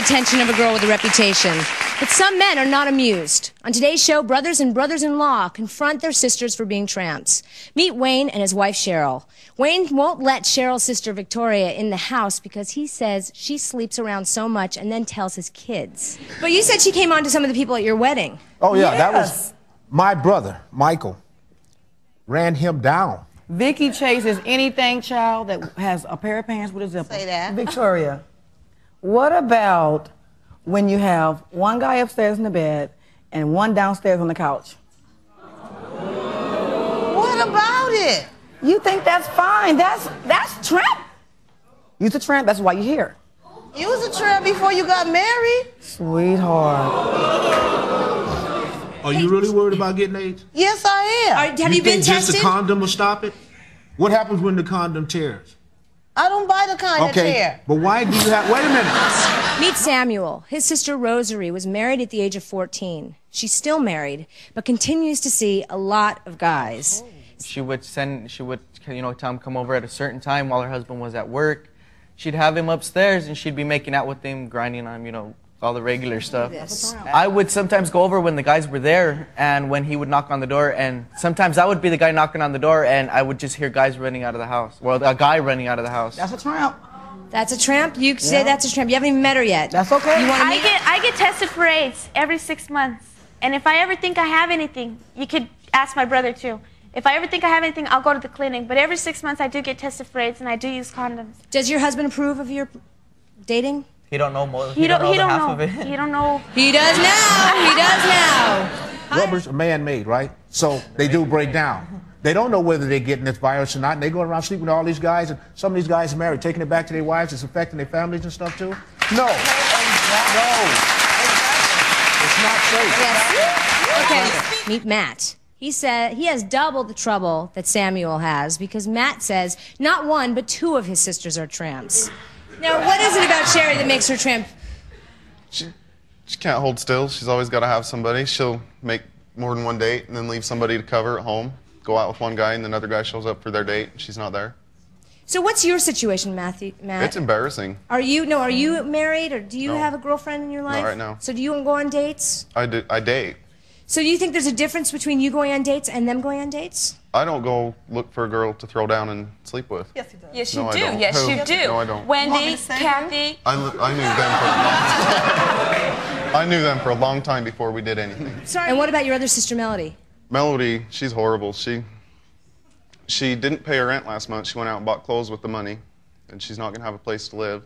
attention of a girl with a reputation. But some men are not amused. On today's show, brothers and brothers in law confront their sisters for being tramps. Meet Wayne and his wife Cheryl. Wayne won't let Cheryl's sister Victoria in the house because he says she sleeps around so much and then tells his kids. But you said she came on to some of the people at your wedding. Oh, yeah, that was my brother, Michael. Ran him down. Vicky chases anything, child, that has a pair of pants with a zipper. Say that. Victoria, what about when you have one guy upstairs in the bed and one downstairs on the couch? What about it? You think that's fine? That's that's tramp. You's a tramp. That's why you're here, Use was a tramp before you got married. sweetheart. Are you really worried about getting AIDS? Yes, I am. Are, have you, been think just tested? a condom will stop it? What happens when the condom tears? I don't buy the kind of Okay, chair. but why do you have? Wait a minute. Meet Samuel. His sister Rosary was married at the age of 14. She's still married, but continues to see a lot of guys. she would send she would you know tell him come over at a certain time while her husband was at work she'd have him upstairs and she'd be making out with him grinding on him you know all the regular stuff i would sometimes go over when the guys were there and when he would knock on the door and sometimes i would be the guy knocking on the door and i would just hear guys running out of the house well a guy running out of the house That's a tramp. That's a tramp? You say Yeah. that's a tramp. You haven't even met her yet. That's okay. You want to I meet get I get tested for AIDS every six months, and if I ever think I have anything, you could ask my brother too. If I ever think I have anything, I'll go to the clinic. But every six months, I do get tested for AIDS, and I do use condoms. Does your husband approve of your dating? He don't know more He, don't. know He the don't half know. of it He don't know. He does now. He does now. Rubber's are man-made, right? So they do break down. They don't know whether they're getting this virus or not, and they go around sleeping with all these guys, and some of these guys are married, taking it back to their wives. It's affecting their families and stuff too. No, no, it's not safe. Yes. Okay. Meet Matt. He said he has double the trouble that Samuel has because Matt says not one but two of his sisters are tramps. Now, what is it about Sherry that makes her tramp? She, she can't hold still. She's always got to have somebody. She'll make more than one date and then leave somebody to cover at home. Go out with one guy and another guy shows up for their date. and She's not there. So, what's your situation, Matthew? Matt? It's embarrassing. Are you no? Are you married or do you No. have a girlfriend in your life? right now. So, do you go on dates? I, do, I date. So, do you think there's a difference between you going on dates and them going on dates? I don't go look for a girl to throw down and sleep with. Yes, he does. Yes, you No, do. Yes, Who? you do. No, I don't. Wendy, Want me to say Kathy. I, li- I knew them for a long time. I knew them for a long time before we did anything. Sorry. And what about your other sister, Melody? Melody, she's horrible. She she didn't pay her rent last month. She went out and bought clothes with the money, and she's not gonna have a place to live.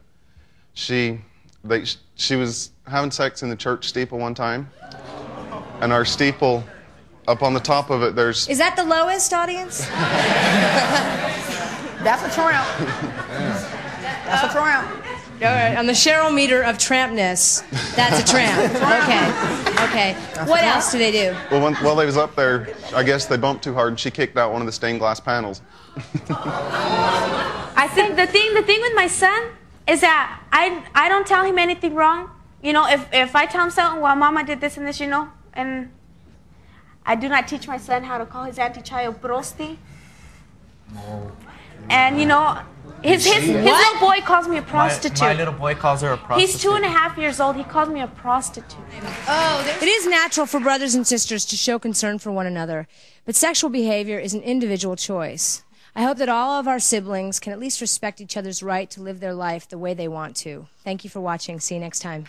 She they she was having sex in the church steeple one time, and our steeple, up on the top of it, there's Is that the lowest audience? That's a tramp. That's a tramp. All right, on the Cheryl meter of trampness, that's a tramp. Okay, okay. What else do they do? well when, while they was up there, I guess they bumped too hard, and she kicked out one of the stained glass panels. I think the thing the thing with my son is that I I don't tell him anything wrong. You know, if if I tell him something, well, Mama did this and this, you know, and I do not teach my son how to call his auntie child prosti. And you know, his his, his little boy calls me a my, prostitute. my little boy calls her a prostitute He's two and a half years old. He calls me a prostitute. Oh, it is natural for brothers and sisters to show concern for one another, but sexual behavior is an individual choice. I hope that all of our siblings can at least respect each other's right to live their life the way they want to. Thank you for watching. See you next time.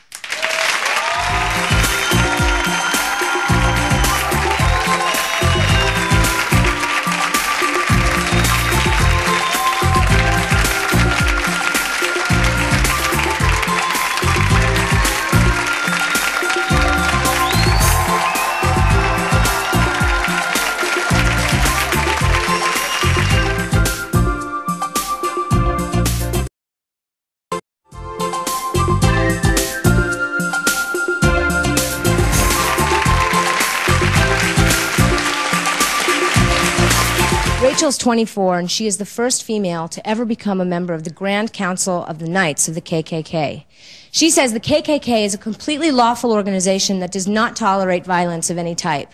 24, and she is the first female to ever become a member of the Grand Council of the Knights of the KKK. She says the KKK is a completely lawful organization that does not tolerate violence of any type.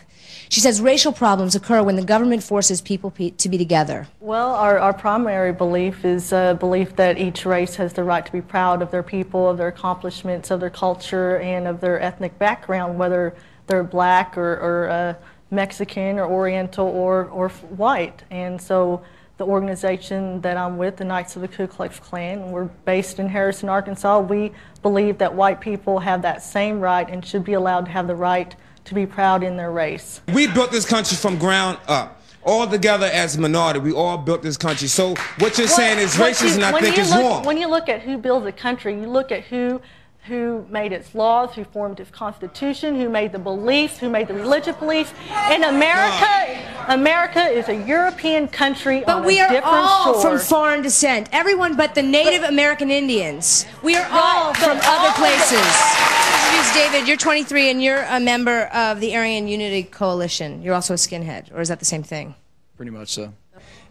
She says racial problems occur when the government forces people pe- to be together. Well, our, our primary belief is a belief that each race has the right to be proud of their people, of their accomplishments, of their culture, and of their ethnic background, whether they're black or, or uh, Mexican or Oriental or, or white. And so the organization that I'm with, the Knights of the Ku Klux Klan, we're based in Harrison, Arkansas. We believe that white people have that same right and should be allowed to have the right to be proud in their race. We built this country from ground up. All together as a minority, we all built this country. So what you're saying is What racism, you- I think, you is look, wrong. When you look at who builds a country, you look at who who made its laws, who formed its constitution, who made the beliefs, who made the religious beliefs. In America, America is a European country But on we a are different all shore. from foreign descent. Everyone but the Native American Indians. We are all from all other of places. Introduce David, you're 23 and you're a member of the Aryan Unity Coalition. You're also a skinhead, or is that the same thing? Pretty much so.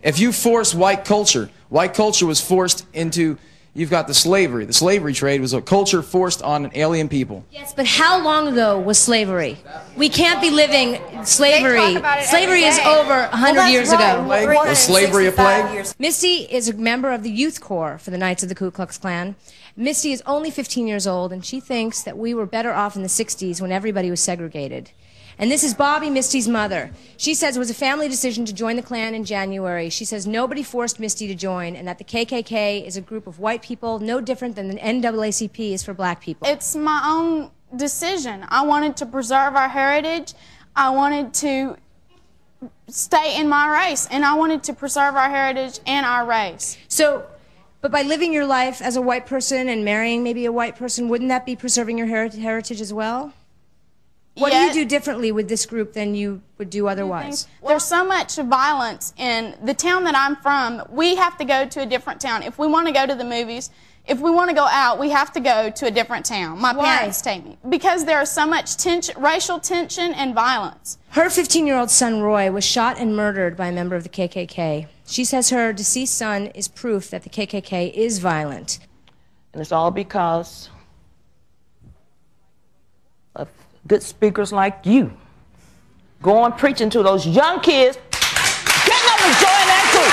If you force white culture, white culture was forced into, you've got the slavery. The slavery trade was a culture forced on an alien people. Yes, but how long ago was slavery? We can't be living slavery. Slavery is day. over 100 that's years right. ago. Well, Was slavery a plague? Misty is a member of the youth corps for the Knights of the Ku Klux Klan. Misty is only 15 years old, and she thinks that we were better off in the 60s when everybody was segregated. And this is Bobby, Misty's mother. She says it was a family decision to join the Klan in January. She says nobody forced Misty to join, and that the KKK is a group of white people no different than the NAACP is for black people. It's my own decision. I wanted to preserve our heritage. I wanted to stay in my race, and I wanted to preserve our heritage and our race. So, but by living your life as a white person and marrying maybe a white person, wouldn't that be preserving your heri- heritage as well? What Yeah. do you do differently with this group than you would do otherwise? There's so much violence in the town that I'm from. We have to go to a different town. If we want to go to the movies, if we want to go out, we have to go to a different town. My Why? parents take me. Because there is so much tension, racial tension and violence. Her 15 year old son, Roy, was shot and murdered by a member of the KKK. She says her deceased son is proof that the KKK is violent. And it's all because of good speakers like you. Going preaching to those young kids. Get them to join that group.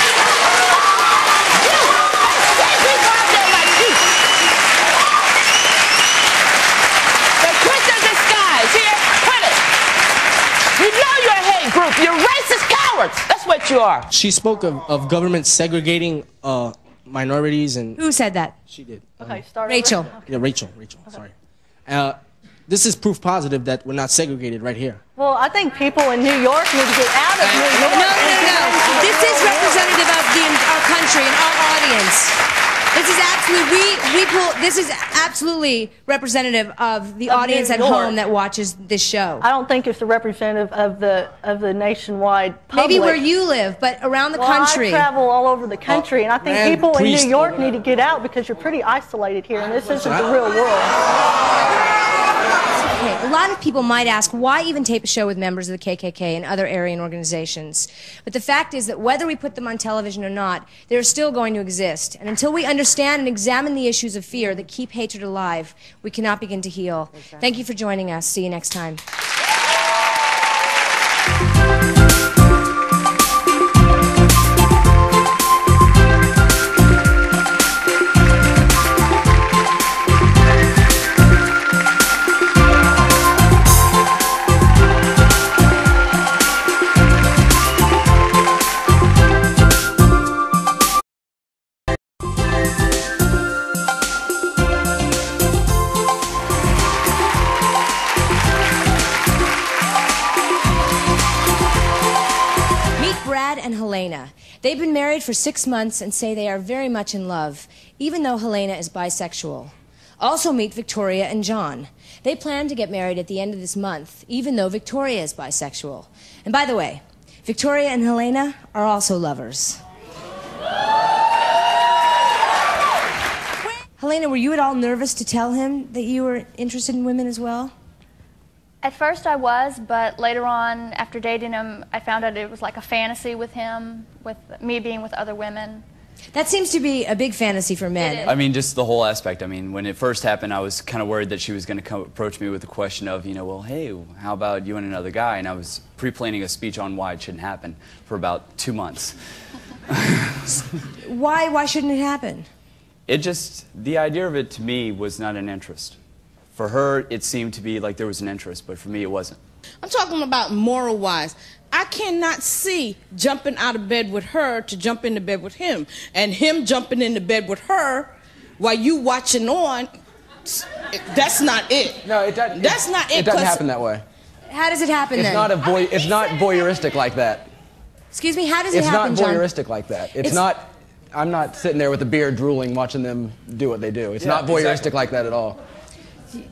You, I see people out there like you. The Christian disguise, here, put it. We know you're a hate group. You're racist cowards. That's what you are. She spoke of, of government segregating uh, minorities and Who said that? she did. Okay, start Rachel. over. Yeah, Rachel. Rachel. Sorry. Uh, this is proof positive that we're not segregated right here. Well, I think people in New York need to get out of New No, York. no, no, no. This is representative of the, our country and our audience. This is absolutely we we pull. This is absolutely representative of the Of audience New at York. home that watches this show. I don't think it's the representative of the of the nationwide public. Maybe where you live, but around the well, country. I travel all over the country, and I think Grand people in New York need to get out because you're pretty isolated here, and this isn't the real world. A lot of people might ask why even tape a show with members of the KKK and other Aryan organizations. But the fact is that whether we put them on television or not, they're still going to exist. And until we understand and examine the issues of fear that keep hatred alive, we cannot begin to heal. Thank you for joining us. See you next time. Married for six months and say they are very much in love, even though Helena is bisexual. Also meet Victoria and John. They plan to get married at the end of this month, even though Victoria is bisexual. And by the way, Victoria and Helena are also lovers. Helena, were you at all nervous to tell him that you were interested in women as well? At first I was, but later on, after dating him, I found out it was like a fantasy with him, with me being with other women. That seems to be a big fantasy for men. I mean, just the whole aspect. I mean, when it first happened, I was kind of worried that she was going to come approach me with the question of, you know, well, hey, how about you and another guy? And I was pre-planning a speech on why it shouldn't happen for about two months. Why? Why shouldn't it happen? It just, the idea of it to me was not an interest. For her, it seemed to be like there was an interest, but for me, it wasn't. I'm talking about moral wise. I cannot see jumping out of bed with her to jump into bed with him, and him jumping into bed with her while you watching on. That's not it. No, it doesn't. That's not it. It doesn't happen that way. How does it happen It's then? not a voy. It's not voyeuristic like that. Excuse me. How does it It's happen, It's not John? voyeuristic like that. It's, It's- not. I'm not sitting there with a beer drooling, watching them do what they do. It's Yeah, not voyeuristic exactly. like that at all.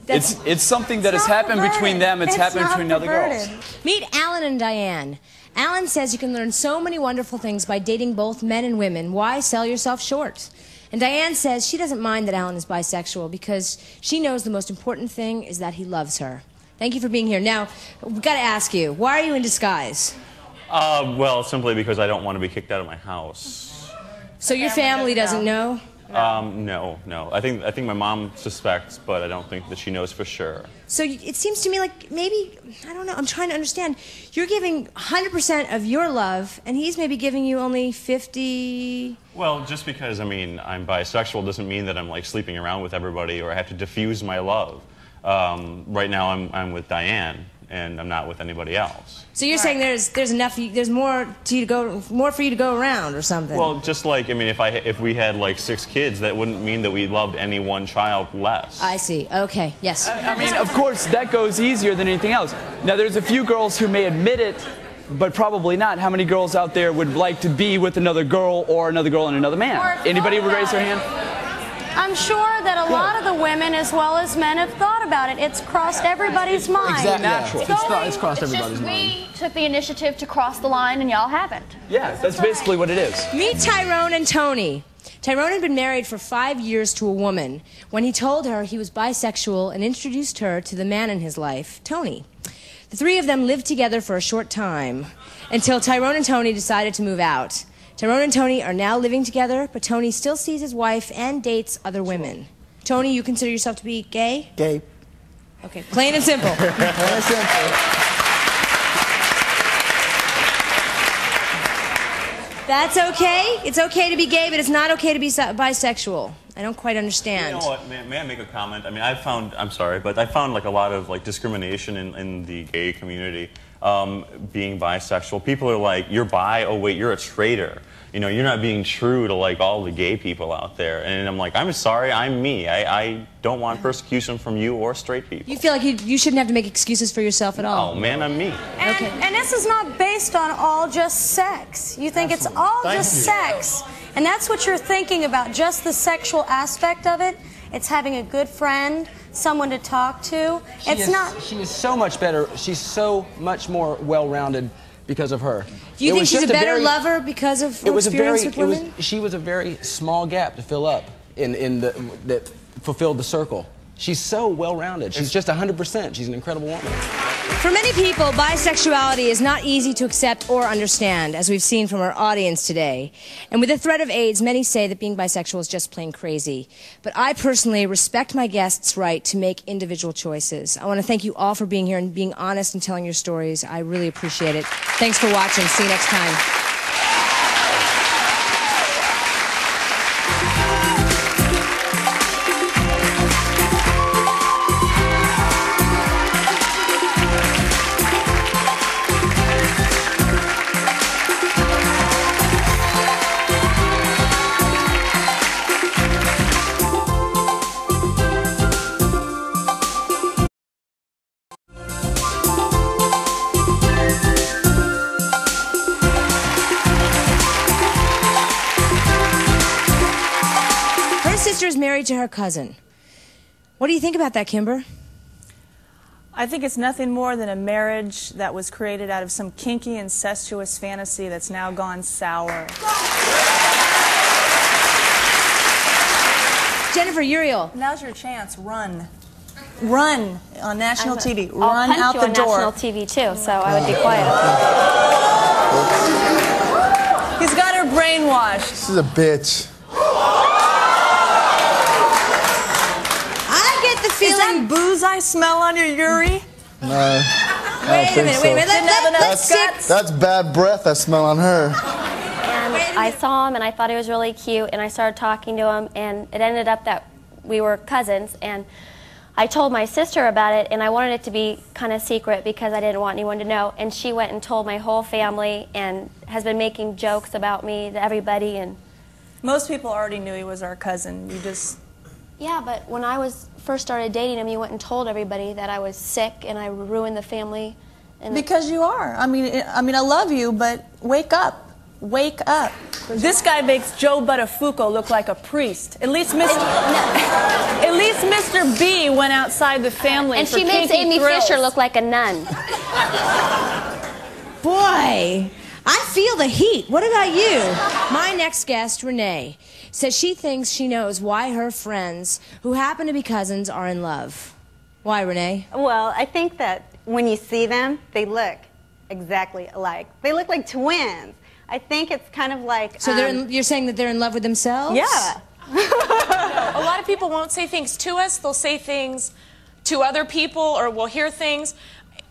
It's, it's something that has happened between them, it's, happened between other girls. Meet Alan and Diane. Alan says you can learn so many wonderful things by dating both men and women. Why sell yourself short? And Diane says she doesn't mind that Alan is bisexual because she knows the most important thing is that he loves her. Thank you for being here. Now, we've got to ask you, why are you in disguise? Uh, well, simply because I don't want to be kicked out of my house. So your family doesn't know? Um, no, no. I think I think my mom suspects, but I don't think that she knows for sure. So it seems to me like maybe, I don't know, I'm trying to understand. You're giving 100% of your love, and he's maybe giving you only 50. Well, just because I mean I'm bisexual doesn't mean that I'm like sleeping around with everybody or I have to diffuse my love. Um, right now I'm I'm with Diane and I'm not with anybody else. So you're saying there's there's enough, there's more to you to go, more for you to go around or something? Well, just like I mean, if I if we had like six kids, that wouldn't mean that we loved any one child less. I see. Okay. Yes. I mean, of course, that goes easier than anything else. Now, there's a few girls who may admit it, but probably not. How many girls out there would like to be with another girl or another girl and another man? Anybody would raise their hand? I'm sure that a lot of the women, as well as men, have thought about it. It's crossed everybody's mind. Exactly. Natural. It's, not- it's crossed It's everybody's just mind. we took the initiative to cross the line and y'all haven't. Yeah, that's basically what it is. Meet Tyrone and Tony. Tyrone had been married for five years to a woman when he told her he was bisexual and introduced her to the man in his life, Tony. The three of them lived together for a short time until Tyrone and Tony decided to move out. Tyrone and Tony are now living together, but Tony still sees his wife and dates other women. Tony, you consider yourself to be gay? Gay. Okay, plain and simple. Plain and simple. That's okay. It's okay to be gay, but it's not okay to be bisexual. I don't quite understand. You know what? May, may I make a comment? I mean, I've found. I'm sorry, but I found like a lot of like discrimination in, in the gay community. Um, being bisexual, people are like, "You're bi? Oh wait, you're a traitor." You know, you're not being true to like all the gay people out there. And I'm like, I'm sorry, I'm me. I, I don't want persecution from you or straight people. You feel like you, you shouldn't have to make excuses for yourself at all. Oh man, I'm me. And, and this is not based on all just sex. You think it's all Thank just you. sex. And that's what you're thinking about, just the sexual aspect of it. It's having a good friend, someone to talk to. She it's is, not. She is so much better. She's so much more well-rounded because of her. Do you It think she's a just better very- lover because of her It was a very. with It was. She was a very small gap to fill up in in the that fulfilled the circle. She's so well-rounded. She's just 100%. She's an incredible woman. For many people, bisexuality is not easy to accept or understand, as we've seen from our audience today. And with the threat of AIDS, many say that being bisexual is just plain crazy. But I personally respect my guests' right to make individual choices. I want to thank you all for being here and being honest and telling your stories. I really appreciate it. Thanks for watching. See you next time. Her sister is married to her cousin. What do you think about that, Kimber? I think it's nothing more than a marriage that was created out of some kinky, incestuous fantasy that's now gone sour. Jennifer Uriel. Now's your chance. Run. Run on national TV. I'll Run punch out you the on door. national TV too, so I would be quiet. He's got her brainwashed. This is a bitch. I get the feeling. Is that booze I smell on your Yuri? No, I don't Wait a think minute, so. wait a minute. Let- let- let's that's, that's bad breath I smell on her. Um, and I saw him and I thought he was really cute and I started talking to him and it ended up that we were cousins and I told my sister about it and I wanted it to be kind of secret because I didn't want anyone to know and she went and told my whole family and has been making jokes about me to everybody and Most people already knew he was our cousin. You just. Yeah, but when I was first started dating him, you went and told everybody that I was sick and I ruined the family. And Because you are. I mean, I mean, I love you, but wake up. Wake up. This guy makes Joe Buttafuoco look like a priest. At least Mr. At least Mr. B went outside the family. and for she makes Amy thrills. Fisher look like a nun. Boy, I feel the heat. What about you? My next guest, Renee, says she thinks she knows why her friends, who happen to be cousins, are in love. Why, Renee? Well, I think that when you see them, they look exactly alike. They look like twins. I think it's kind of like. So they're um, in, you're saying that they're in love with themselves? Yeah. a lot of people won't say things to us, they'll say things to other people, or we'll hear things.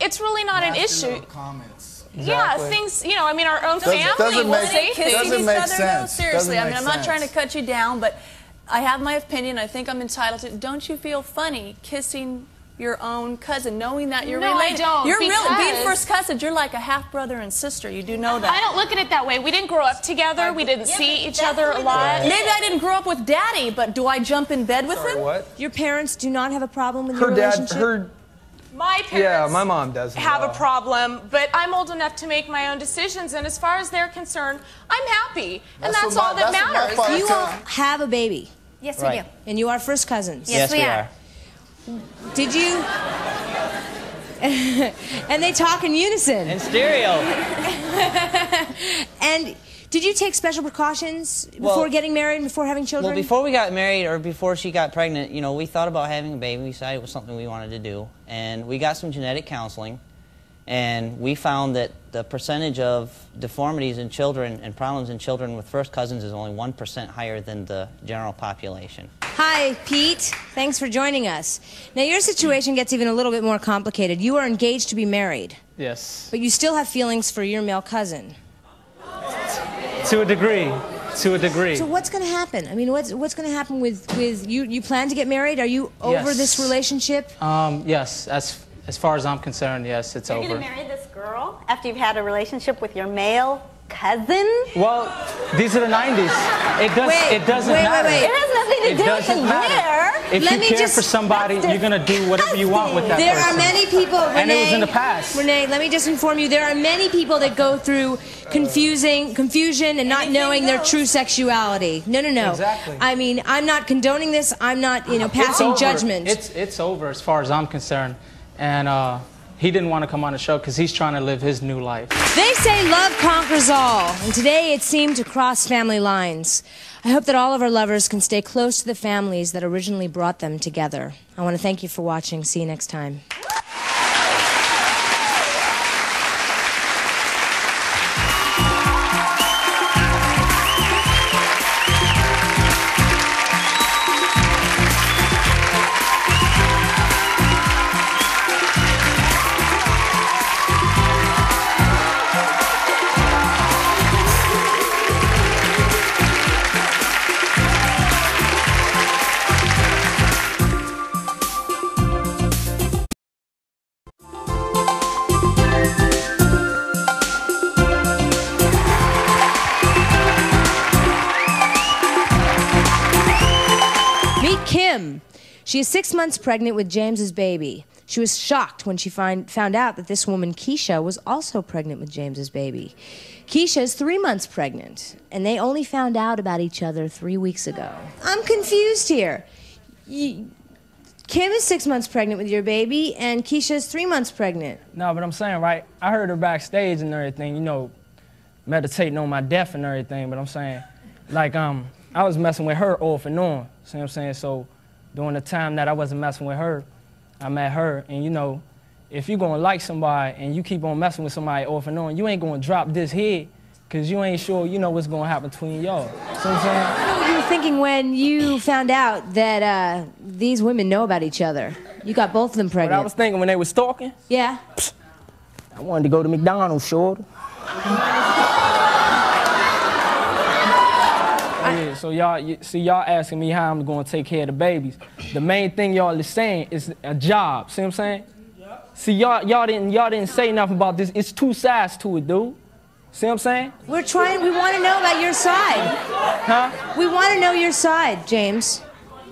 It's really not an issue. Comments. Yeah, things, you know, I mean, our own Doesn't- family doesn't will make- say things. doesn't each make other, though? sense. Seriously, Doesn't I mean, I'm not trying to cut you down, but I have my opinion. I think I'm entitled to. Don't you feel funny kissing your own cousin, knowing that you're No, I related? don't, You're really being first cousins. You're like a half brother and sister. You do know that. I don't look at it that way. We didn't grow up together. We didn't see each other a lot. Maybe I didn't grow up with daddy, but do I jump in bed with him? what? Your parents do not have a problem with Her your dad, relationship? her, My yeah, my mom doesn't. have a problem, but I'm old enough to make my own decisions, and as far as they're concerned, I'm happy, and That's that's, what all that that's matters. You all have a baby. Yes, we Right. do. And you are first cousins. Yes, Yes, we we are. Did you? and they talk in unison. In stereo. and did you take special precautions before Well- getting married and before having children? Well, before we got married or before she got pregnant, you know, we thought about having a baby. We decided it was something we wanted to do. And we got some genetic counseling. And we found that the percentage of deformities in children and problems in children with first cousins is only 1% higher than the general population. Hi, Pete. Thanks for joining us. Now, your situation gets even a little bit more complicated. You are engaged to be married, Yes, but you still have feelings for your male cousin. To a degree. To a degree. So what's going to happen? I mean, what's what's going to happen with with you? You plan to get married? Are you over Yes. this relationship? Um, yes, as as far as I'm concerned, yes, it's You're over. gonna marry this girl after you've had a relationship with your male cousin? Well, these are the 90s. It does. Wait, it doesn't wait, wait, matter. wait. It has nothing to It do with doesn't the matter. year. If Let you me care just- for somebody, you're gonna do whatever you want with that there person. are many people, Renee. And it was in the past. Renee, let me just inform you. There are many people that go through confusing, confusion, and not knowing their true sexuality. No, no, no. Exactly. I mean, I'm not condoning this. I'm not, you know, passing over. judgment. It's it's over as far as I'm concerned, and uh, he didn't want to come on the show because he's trying to live his new life. They say love conquers all, and today it seemed to cross family lines. I hope that all of our lovers can stay close to the families that originally brought them together. I want to thank you for watching. See you next time. She is six months pregnant with James's baby. She was shocked when she find, found out that this woman, Keisha, was also pregnant with James's baby. Keisha is three months pregnant, and they only found out about each other three weeks ago. I'm confused here. You, Kim is six months pregnant with your baby, and Keisha is three months pregnant. No, but I'm saying, right, I heard her backstage and everything, you know, meditating on my death and everything, but I'm saying, like, um, I was messing with her off and on, see what I'm saying? So during the time that I wasn't messing with her, I met her, and you know, if you're gonna like somebody and you keep on messing with somebody off and on, you ain't gonna drop this head Cause you ain't sure, you know what's gonna happen between y'all. What I'm saying? I know what you were thinking when you found out that uh, these women know about each other. You got both of them What I was thinking when they was talking, yeah. I wanted to go to McDonald's, short. Yeah, so y'all see y'all asking me how I'm gonna take care of the babies. The main thing y'all is saying is a job. See what I'm saying? See y'all y'all didn't y'all didn't say nothing about this. It's two sides to it, dude. See what I'm saying? We're trying, we want to know about your side. Huh? We want to know your side, James.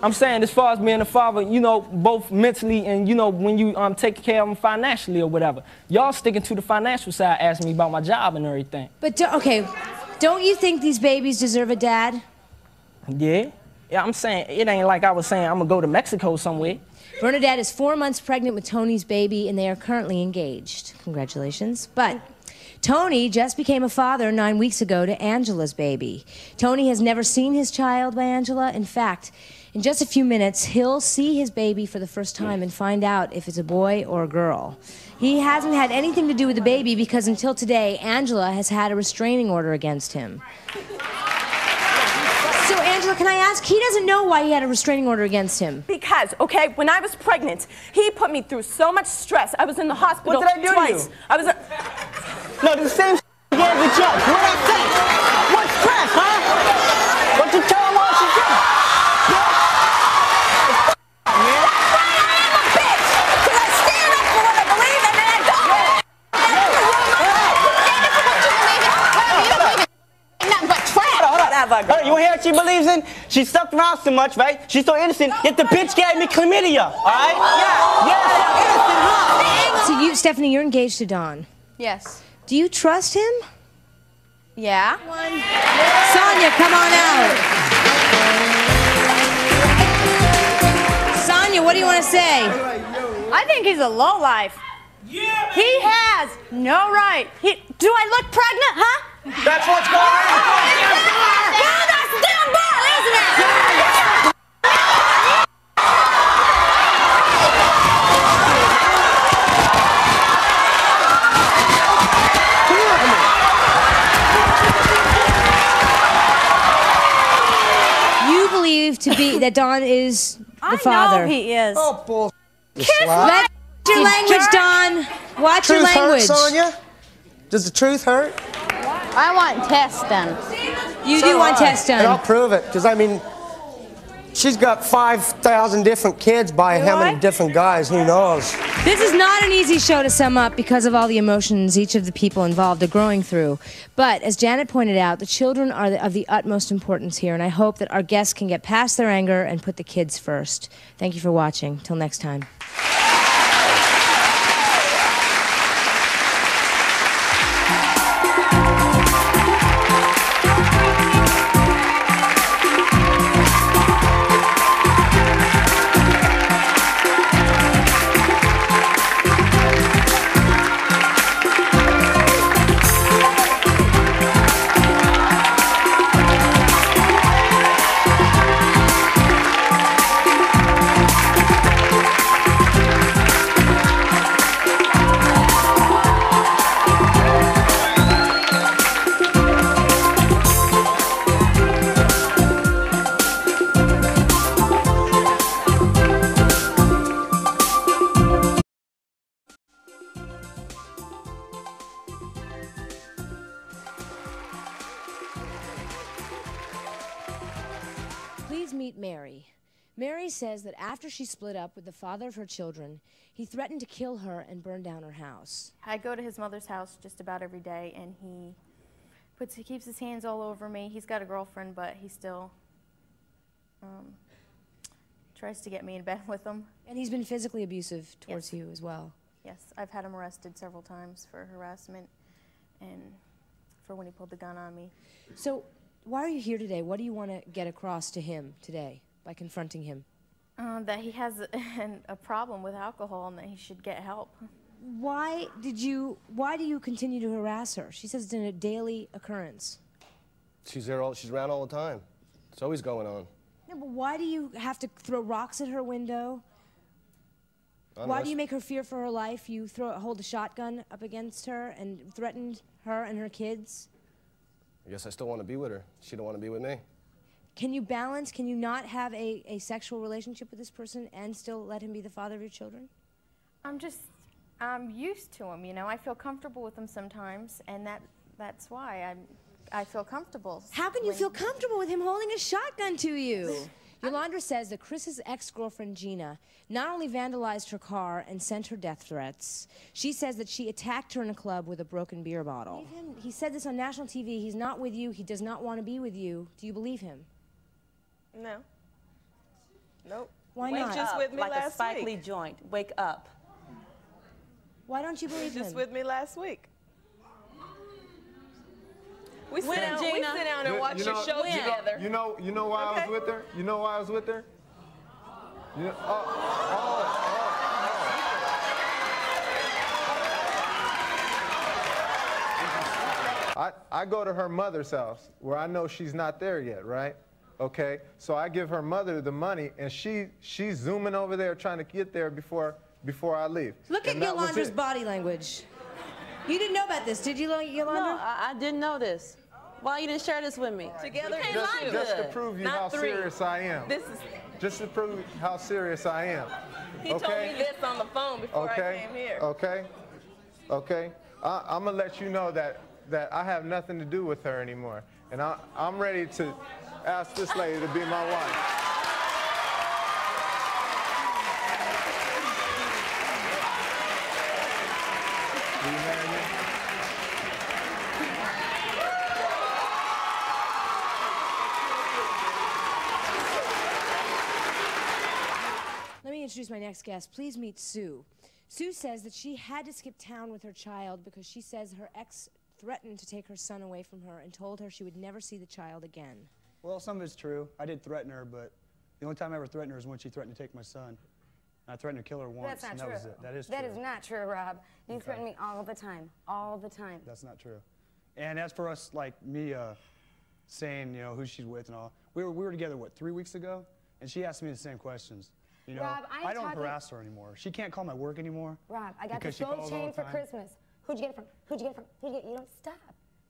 I'm saying as far as being a father, you know, both mentally and you know when you um take care of them financially or whatever. Y'all sticking to the financial side, asking me about my job and everything. But do, okay, don't you think these babies deserve a dad? Yeah. Yeah, I'm saying it ain't like I was saying I'm gonna go to Mexico somewhere. Bernadette is four months pregnant with Tony's baby, and they are currently engaged. Congratulations. But Tony just became a father nine weeks ago to Angela's baby. Tony has never seen his child by Angela. In fact, in just a few minutes, he'll see his baby for the first time and find out if it's a boy or a girl. He hasn't had anything to do with the baby because until today, Angela has had a restraining order against him. So, Angela, can I ask? He doesn't know why he had a restraining order against him. Because, okay, when I was pregnant, he put me through so much stress. I was in the hospital What did I do to you? I was. A- No, the same you gave the judge. What I say? What's stress, huh? What you tell him what she did? Whatever, You want hear what she believes in? She stuck around so much, right? She's so innocent, yet the bitch gave me chlamydia, all right? Yeah, yeah, so innocent, huh? So, you, Stephanie, you're engaged to Don. Yes. Do you trust him? Yeah. Sonia, come on out. Sonia, what do you want to say? I think he's a lowlife. Yeah. He has no right. He, do I look pregnant, huh? That's what's going on. Oh, to be that Don is the father. I know he is. Oh, bull. Watch your language, Don. Watch your Truth language. hurt, Sonia? Does the truth hurt? I want tests done. You So do want I. tests And I'll prove it, because I mean, she's got 5,000 different kids by how many different guys? Who knows? This is not an easy show to sum up because of all the emotions each of the people involved are growing through. But as Janet pointed out, the children are the, of the utmost importance here, and I hope that our guests can get past their anger and put the kids first. Thank you for watching. Till next time. Up with the father of her children, he threatened to kill her and burn down her house. I go to his mother's house just about every day, and he puts he keeps his hands all over me. He's got a girlfriend, but he still um, tries to get me in bed with him. And he's been physically abusive towards you as well. Yes, I've had him arrested several times for harassment and for when he pulled the gun on me. So, why are you here today? What do you want to get across to him today by confronting him? Uh, that he has a, a problem with alcohol and that he should get help. Why did you? Why do you continue to harass her? She says it's a daily occurrence. She's there all, she's around all the time. It's always going on. No, but why do you have to throw rocks at her window? I don't Why do you make her fear for her life? You throw hold a shotgun up against her and threaten her and her kids. I guess I still want to be with her. She don't want to be with me. Can you balance? Can you not have a, a sexual relationship with this person and still let him be the father of your children? I'm just, I'm used to him, you know. I feel comfortable with him sometimes, and that that's why I'm, I feel comfortable. How can you feel comfortable with him holding a shotgun to you? Yolanda says that Chris's ex-girlfriend Gina not only vandalized her car and sent her death threats, she says that she attacked her in a club with a broken beer bottle. He said this on national TV. He's not with you. He does not want to be with you. Do you believe him? No. Nope. Why Wake not? Just with me like a last Spike week. Lee joint. Wake up. Why don't you He was believe just him? with me last week. We sit down. We sit down and You- watch you your show you know- together. You know, you know why I was with her? You know why I was with her? You know, oh, oh, oh, I, I go to her mother's house where I know she's not there yet, right? Okay, so I give her mother the money, and she she's zooming over there trying to get there before before I leave. Look at And that was Yolanda's body language. You didn't know about this, did you, Yolanda? No, I, I didn't know this. Why you didn't share this with me? Together You is Just, two. just to prove you Not how three. serious I am. This is. Just to prove how serious I am. He okay? told me this on the phone before I okay. came here. Okay. Okay. I, I'm gonna let you know that that I have nothing to do with her anymore, and I, I'm ready to ask this lady to be my wife. Let me introduce my next guest. Please meet Sue. Sue says that she had to skip town with her child because she says her ex threatened to take her son away from her and told her she would never see the child again. Well, some of it's true. I did threaten her, but the only time I ever threatened her is when she threatened to take my son. I threatened to kill her once, That's not and that true. was it. That is That true. is not true, Rob. You Okay. threaten me all the time. All the time. That's not true. And as for us, like me uh, saying, you know, who she's with and all, we were, we were together, what, three weeks ago? And she asked me the same questions. You know, Rob, I'm I don't talking- harass her anymore. She can't call my work anymore. Rob, I got this gold chain for. Christmas. Who'd you get it from? Who'd you get it from? Who'd you get it? You don't stop.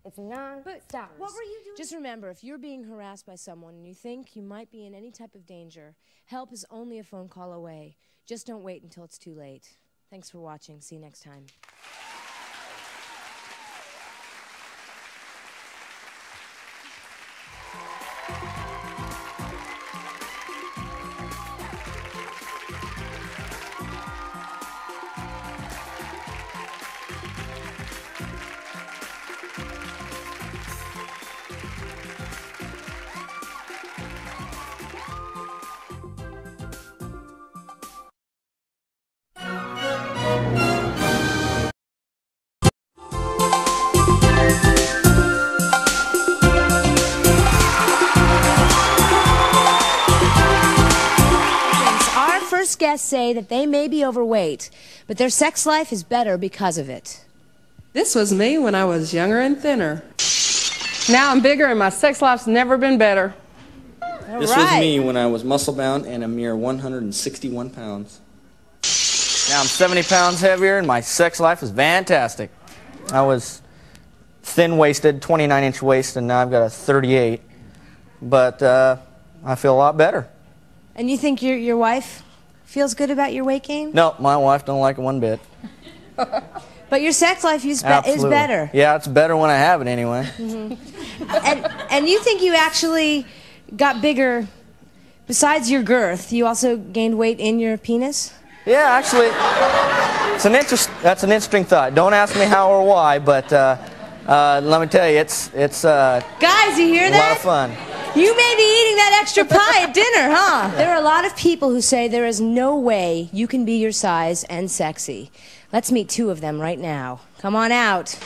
It's non-stop. What were you doing? Just remember, if you're being harassed by someone and you think you might be in any type of danger, help is only a phone call away. Just don't wait until it's too late. Thanks for watching. See you next time. Say that they may be overweight, but their sex life is better because of it. This was me when I was younger and thinner. Now I'm bigger and my sex life's never been better. This was me when I was muscle bound and a mere 161 pounds. Now I'm 70 pounds heavier and my sex life is fantastic. I was thin waisted, 29 inch waist, and now I've got a 38. But uh, I feel a lot better. And you think your, your wife feels good about your weight gain? No, my wife don't like it one bit. But your sex life is, be- is better. Yeah, it's better when I have it anyway. Mhm. and, and you think you actually got bigger, besides your girth, you also gained weight in your penis? Yeah, actually, it's an interest. That's an interesting thought. Don't ask me how or why, but uh, uh, let me tell you, it's it's uh, Guys, you hear a that? lot of fun. You may be eating that extra pie at dinner, huh? There are a lot of people who say there is no way you can be your size and sexy. Let's meet two of them right now. Come on out.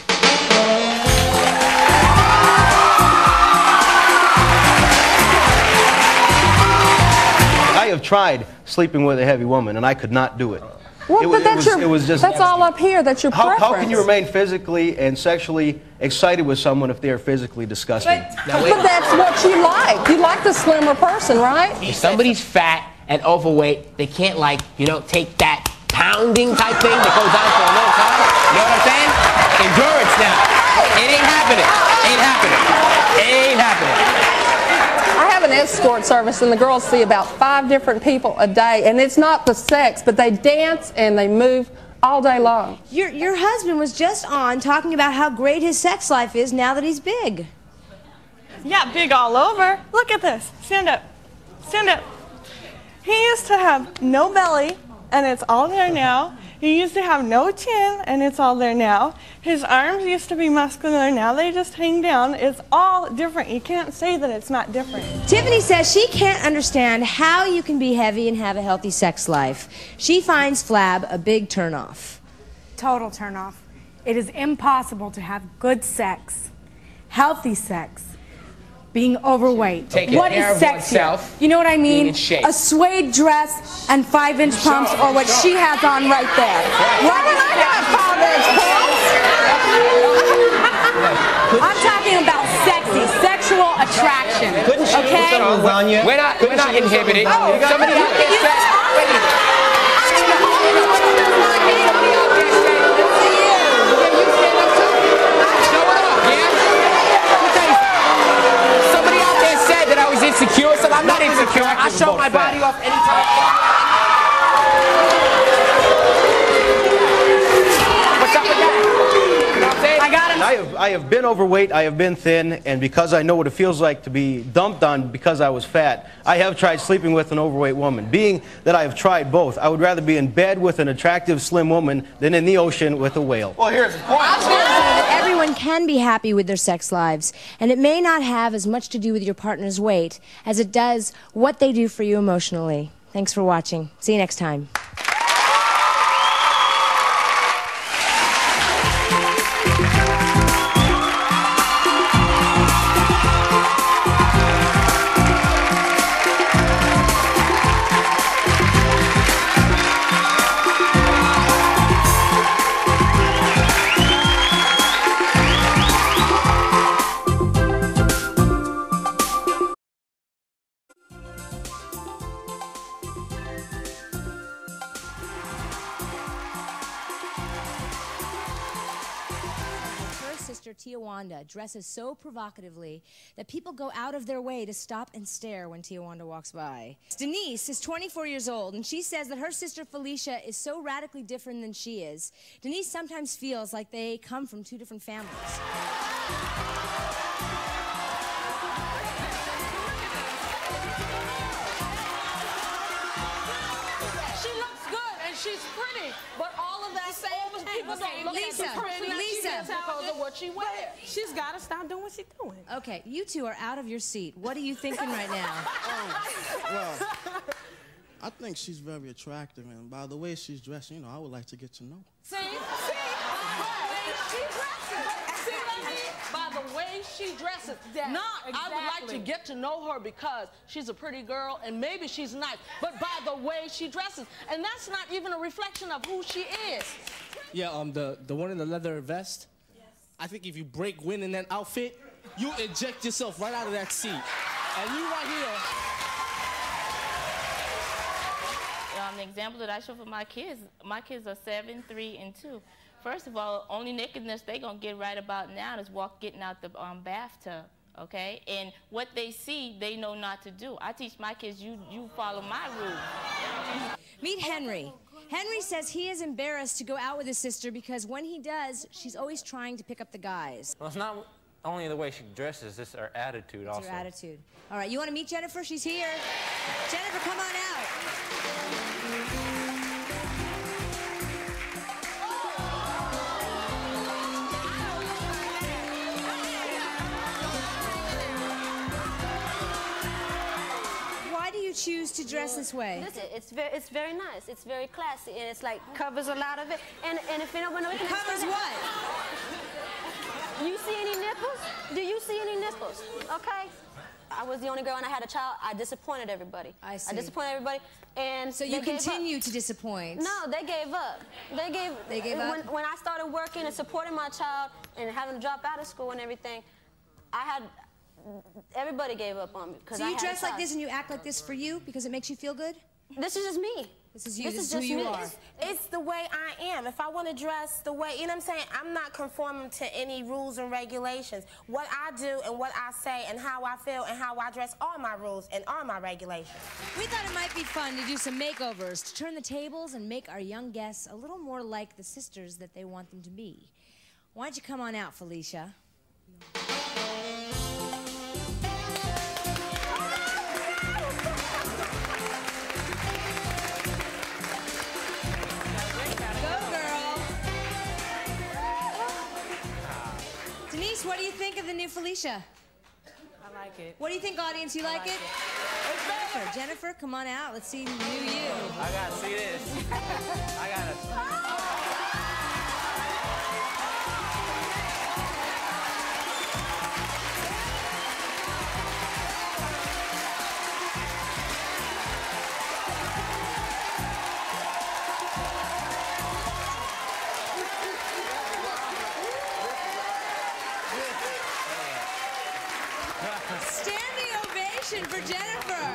I have tried sleeping with a heavy woman, and I could not do it. Well, it, but wa- it that's was, your, it was just. that's all up here. That's your how, preference. how can you remain physically and sexually excited with someone if they are physically disgusting? But that's what you like. You like the slimmer person, right? If somebody's fat and overweight, they can't like, you know, take that pounding type thing that goes on for a long time. You know what I'm saying? Endurance now. It ain't happening. It ain't happening. It ain't happening. Escort service, and the girls see about five different people a day. And it's not the sex, but they dance and they move all day long. Your, your husband was just on talking about how great his sex life is now that he's big. Yeah, big all over. Look at this. Stand up. Stand up. He used to have no belly, and it's all there now. He used to have no chin, and it's all there now. His arms used to be muscular, now they just hang down. It's all different. You can't say that it's not different. Tiffany says she can't understand how you can be heavy and have a healthy sex life. She finds flab a big turnoff. Total turnoff. It is impossible to have good sex, healthy sex, being overweight. Taking what care is of sexy? oneself, You know what I being mean? in shape. A suede dress and five inch pumps are what show. she has on right there. What am I gonna call those pumps? I'm talking about sexy, sexual attraction. Couldn't she okay? use some lasagna? We're not, we're not inhibited. Oh, Somebody out there insecure, so I'm not insecure. I show my body off anytime. What's up with that? You know what I'm saying? I got And I have, I have been overweight, I have been thin, and because I know what it feels like to be dumped on because I was fat, I have tried sleeping with an overweight woman. Being that I have tried both, I would rather be in bed with an attractive, slim woman than in the ocean with a whale. Well, here's the point. Everyone can be happy with their sex lives, and it may not have as much to do with your partner's weight as it does what they do for you emotionally. Thanks for watching. See you next time. Dresses so provocatively that people go out of their way to stop and stare when Tiawanda walks by. Denise is 24 years old, and she says that her sister Felicia is so radically different than she is. Denise sometimes feels like they come from two different families. She's pretty, but all of that over people Okay, don't look Lisa, at the pretty that she Lisa. is because of what she wears. She's got to stop doing what she's doing. Okay, you two are out of your seat. What are you thinking right now? Oh, well, I think she's very attractive, and by the way she's dressed, you know, I would like to get to know. See? See? By the way she dresses. See what I mean? By the way she dresses. Yeah, Not, I would like to get to know her because she's a pretty girl and maybe she's nice, but by the way she dresses. And that's not even a reflection of who she is. Yeah, um, the the one in the leather vest. Yes. I think if you break wind in that outfit, you eject yourself right out of that seat. And you right here. um, the example that I show for my kids, my kids are seven, three, and two. First of all, only nakedness they gonna get right about now is walk getting out the um, bathtub, okay? And what they see, they know not to do. I teach my kids, you you follow my rules. Meet Henry. Henry says he is embarrassed to go out with his sister because when he does, she's always trying to pick up the guys. Well, it's not only the way she dresses, it's her attitude It's also. her attitude. All right, you want to meet Jennifer? She's here. Jennifer, come on out. Choose to dress this way? Listen, it's very, it's very nice. It's very classy, and it's like covers a lot of it. And and if anyone Covers what? Do you see any nipples? Do you see any nipples? Okay. I was the only girl, and I had a child. I disappointed everybody. I see. I disappointed everybody, and So you continue to disappoint. No, they gave up. They gave. They gave when, up? When I started working and supporting my child and having to drop out of school and everything, I had everybody gave up on me because So you dress like this and you act like this for you because it makes you feel good? This is just me. This is you. This, This is who just you me. are. It's, it's the way I am. If I want to dress the way, you know what I'm saying? I'm not conforming to any rules and regulations. What I do and what I say and how I feel and how I dress are my rules and are my regulations. We thought it might be fun to do some makeovers, to turn the tables and make our young guests a little more like the sisters that they want them to be. Why don't you come on out, Felicia? Go, think of the new Felicia? I like it. What do you think, audience? You like, it? Jennifer, Jennifer, come on out. Let's see new you. I gotta see this. I gotta. Standing ovation for Jennifer.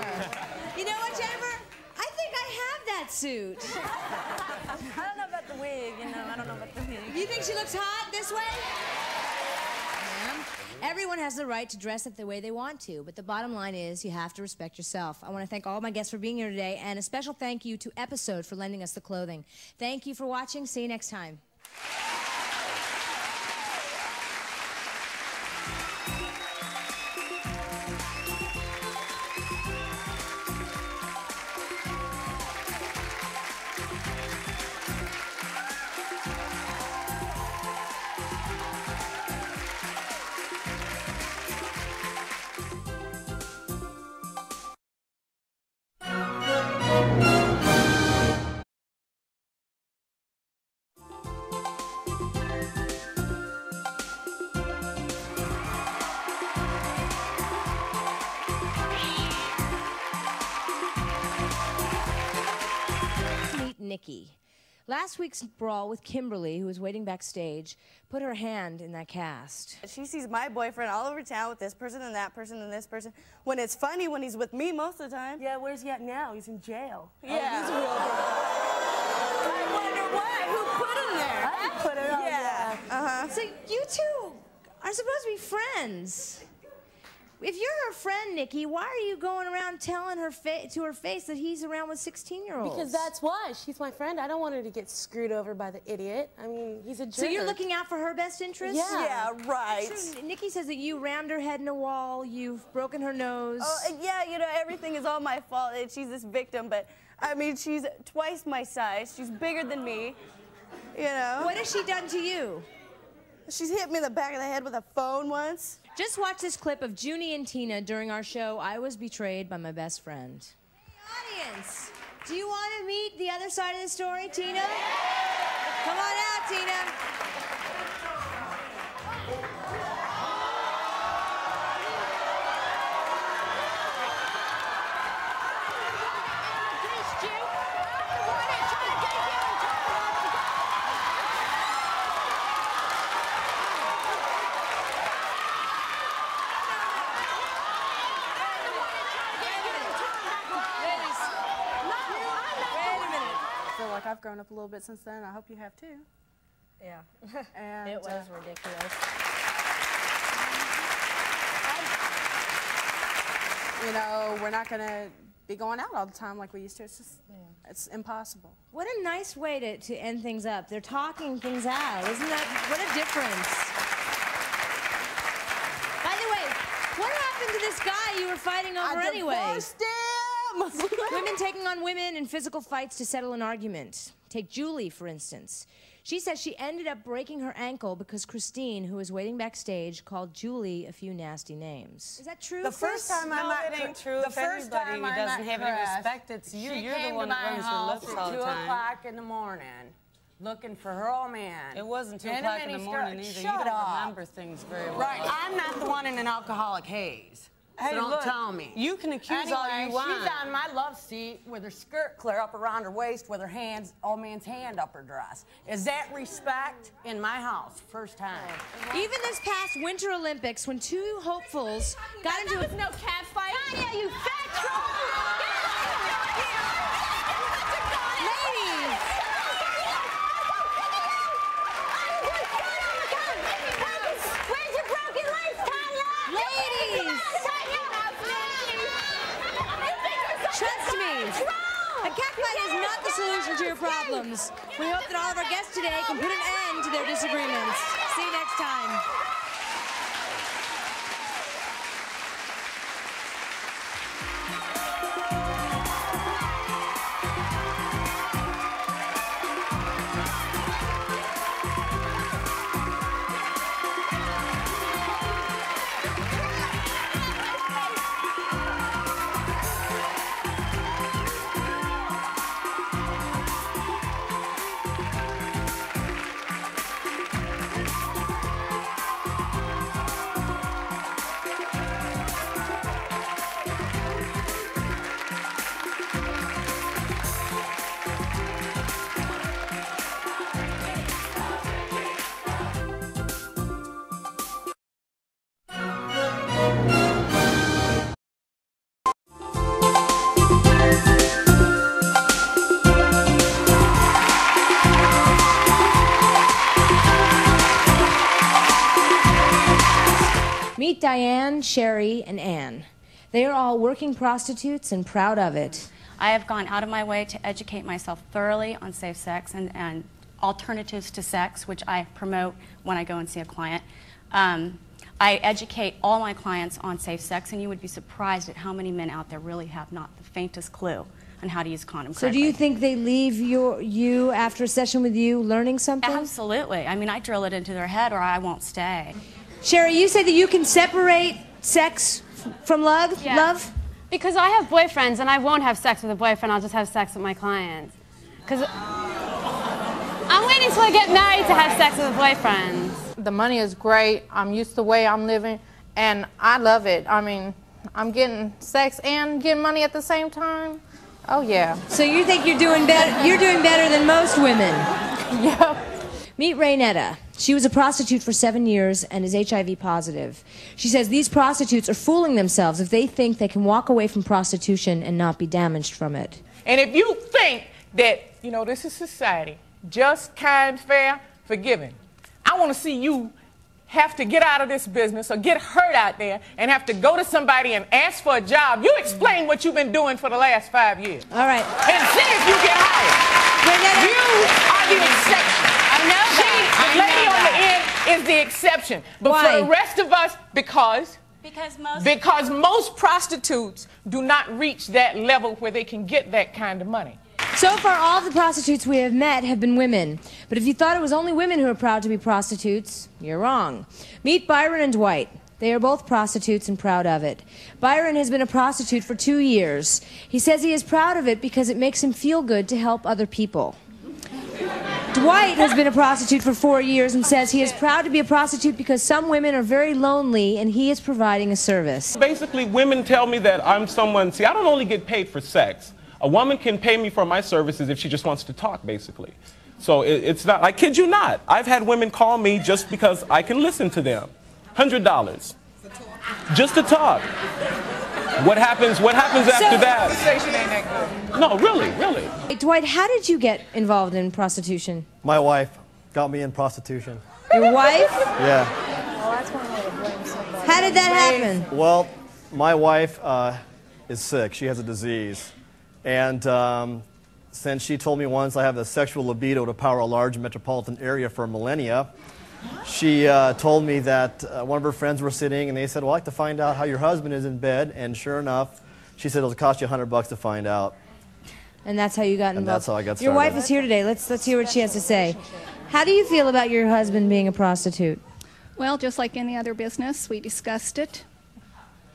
You know what, Jennifer? I think I have that suit. I don't know about the wig, you know. I don't know about the wig. You think she looks hot this way? Everyone has the right to dress up the way they want to, but the bottom line is you have to respect yourself. I want to thank all my guests for being here today, and a special thank you to Episode for lending us the clothing. Thank you for watching. See you next time. Last week's brawl with Kimberly, who was waiting backstage, put her hand in that cast. She sees my boyfriend all over town with this person and that person and this person. When it's funny when he's with me most of the time. Yeah, where's he at now? He's in jail. Yeah. he's a real I wonder why. Who put him there? I put her on Yeah. Uh huh. So you two are supposed to be friends. If you're her friend, Nikki, why are you going around telling her fa- to her face that he's around with 16 year olds? Because that's why. She's my friend. I don't want her to get screwed over by the idiot. I mean, he's a jerk. So you're looking out for her best interest? Yeah. Yeah, right. So Nikki says that you rammed her head in a wall, you've broken her nose. Oh, uh, yeah, you know, everything is all my fault. and She's this victim, but I mean, she's twice my size. She's bigger than me. You know? What has she done to you? She's hit me in the back of the head with a phone once. Just watch this clip of Junie and Tina during our show, I Was Betrayed by My Best Friend. Hey, audience, do you want to meet the other side of the story, Tina? Come on out, Tina. I've grown up a little bit since then. I hope you have too. Yeah. And, it was uh, ridiculous. You know, we're not going to be going out all the time like we used to. It's just, it's impossible. What a nice way to, to end things up. They're talking things out. Isn't that, what a difference. By the way, what happened to this guy you were fighting over I anyway? divorced him! Women taking on women in physical fights to settle an argument. Take Julie, for instance. She says she ended up breaking her ankle because Christine, who was waiting backstage, called Julie a few nasty names. Is that true? The first Chris? time I No, met it ain't true. The If first anybody time I doesn't met have any Chris, respect, it's you. she You're the came one to that my runs your house lips at all the two o'clock in the morning, looking for her old man. It wasn't two o'clock in the morning either. You Shut don't up. remember things very well. Right, I'm not the one in an alcoholic haze. Hey, so don't look, tell me. you can accuse anyway, all you want. She's on my love seat with her skirt clear up around her waist, with her hands, old man's hand up her dress. Is that respect in my house? First time. Even this past Winter Olympics, when two hopefuls got into a no cat fight. Tonya, you fat troll! Where's your broken legs, Tonya? Ladies! Trust me. A catfight is not the solution to your problems. We hope that all of our guests today can put an end to their disagreements. See you next time. Diane, Sherry, and Anne. They are all working prostitutes and proud of it. I have gone out of my way to educate myself thoroughly on safe sex and, and alternatives to sex, which I promote when I go and see a client. Um, I educate all my clients on safe sex, and you would be surprised at how many men out there really have not the faintest clue on how to use condoms. So, do you think they leave your, you after a session with you learning something? Absolutely. I mean, I drill it into their head, or I won't stay. Sherry, you say that you can separate sex from love? Yeah. Love? Because I have boyfriends and I won't have sex with a boyfriend, I'll just have sex with my clients. Because I'm waiting until I get married to have sex with a boyfriend. The money is great. I'm used to the way I'm living, and I love it. I mean, I'm getting sex and getting money at the same time. Oh yeah. So you think you're doing better? You're doing better than most women. yep. Meet Raynetta. She was a prostitute for seven years and is HIV positive. She says these prostitutes are fooling themselves if they think they can walk away from prostitution and not be damaged from it. And if you think that, you know, this is society, just, kind, fair, forgiving, I want to see you have to get out of this business or get hurt out there and have to go to somebody and ask for a job. You explain what you've been doing for the last five years. All right. And see if you get hired. You are the exception. I know that. The I lady know on the end is the exception. But Why? for the rest of us, because Because most because most prostitutes do not reach that level where they can get that kind of money. So far, all the prostitutes we have met have been women. But if you thought it was only women who are proud to be prostitutes, you're wrong. Meet Byron and Dwight. They are both prostitutes and proud of it. Byron has been a prostitute for two years. He says he is proud of it because it makes him feel good to help other people. Dwight has been a prostitute for four years and says he is proud to be a prostitute because some women are very lonely and he is providing a service. Basically, women tell me that I'm someone, see, I don't only get paid for sex. A woman can pay me for my services if she just wants to talk, basically. So it, it's not, I kid you not. I've had women call me just because I can listen to them. $100. Just to talk. What happens, what happens after that? That. No, really, really. Hey, Dwight, how did you get involved in prostitution? My wife got me in prostitution. Your wife? Yeah. How did that happen? Well, my wife uh, is sick. She has a disease. And um, since she told me once I have the sexual libido to power a large metropolitan area for millennia, she uh, told me that uh, one of her friends were sitting and they said, Well, I'd like to find out how your husband is in bed. And sure enough, she said it'll cost you 100 bucks to find out. And that's how you got involved. And that's how I got started. Your wife is here today. Let's let's hear what she has to say. How do you feel about your husband being a prostitute? Well, just like any other business, we discussed it,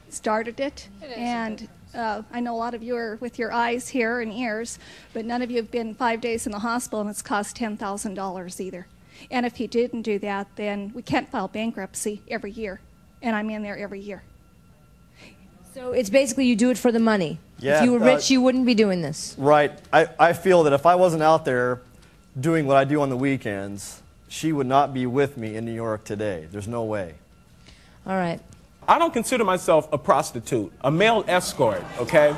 started it, and uh, I know a lot of you are with your eyes here and ears, but none of you have been five days in the hospital and it's cost $10,000 either. And if he didn't do that, then we can't file bankruptcy every year, and I'm in there every year. So it's basically you do it for the money. Yeah, if you were uh, rich, you wouldn't be doing this. Right. I, I feel that if I wasn't out there doing what I do on the weekends, she would not be with me in New York today. There's no way. All right. I don't consider myself a prostitute, a male escort, okay?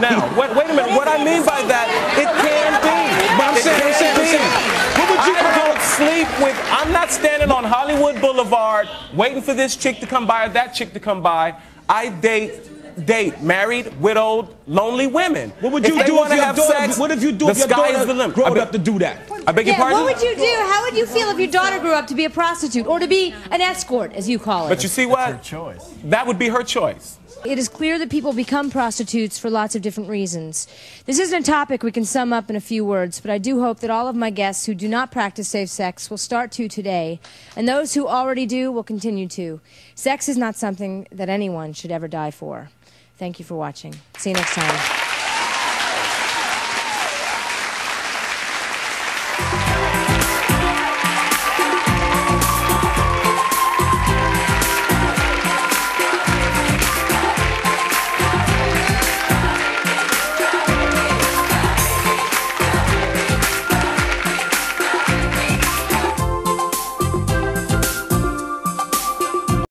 Now, wait, wait a minute. What I mean by that, it can be. But I'm saying, I'm saying, I'm saying, what would you I don't sleep with, I'm not standing on Hollywood Boulevard waiting for this chick to come by or that chick to come by. I date, date married, widowed, lonely women. What would If you they do if your have daughter, sex, what if you do the if your sky is daughter the limit. I growing up to do that? I beg your Yeah, pardon? what would you do? How would you feel if your daughter grew up to be a prostitute or to be an escort, as you call it? But you see what? her choice. That would be her choice. It is clear that people become prostitutes for lots of different reasons. This isn't a topic we can sum up in a few words, but I do hope that all of my guests who do not practice safe sex will start to today, and those who already do will continue to. Sex is not something that anyone should ever die for. Thank you for watching. See you next time.